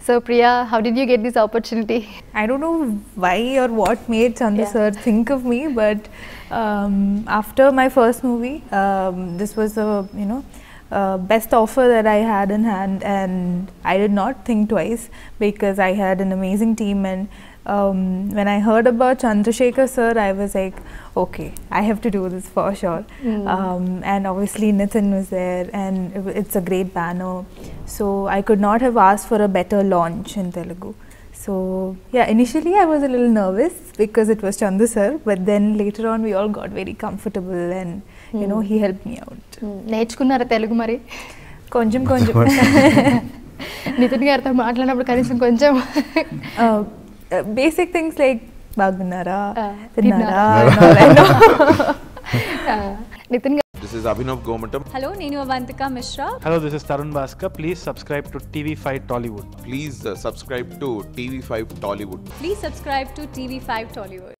So Priya, how did you get this opportunity? I don't know why or what made Chandu yeah. sir think of me, but um, after my first movie, um, this was a you know uh, best offer that I had in hand, and I did not think twice because I had an amazing team. And um, when I heard about Chandrasekhar sir, I was like, okay, I have to do this for sure. Mm. Um, and obviously Nithin was there, and it's a great banner. So I could not have asked for a better launch in Telugu. So yeah, initially I was a little nervous because it was Chandu sir, but then later on we all got very comfortable and you know he helped me out. నేర్చుకున్నారా తెలుగు మరి Konjam konjam. Nitin గారితో మాట్లాడినప్పుడు కనీసం కొంచెం uh, uh, basic things like bagunara, Ah, tinnara, tinnara. and all I know. Nitin is Abhinav Gomatam. Hello, Nenu Avantika Mishra. Hello, this is Tarun Baska. Please subscribe to TV5 Tollywood. Please uh, subscribe to TV5 Tollywood. Please subscribe to TV5 Tollywood.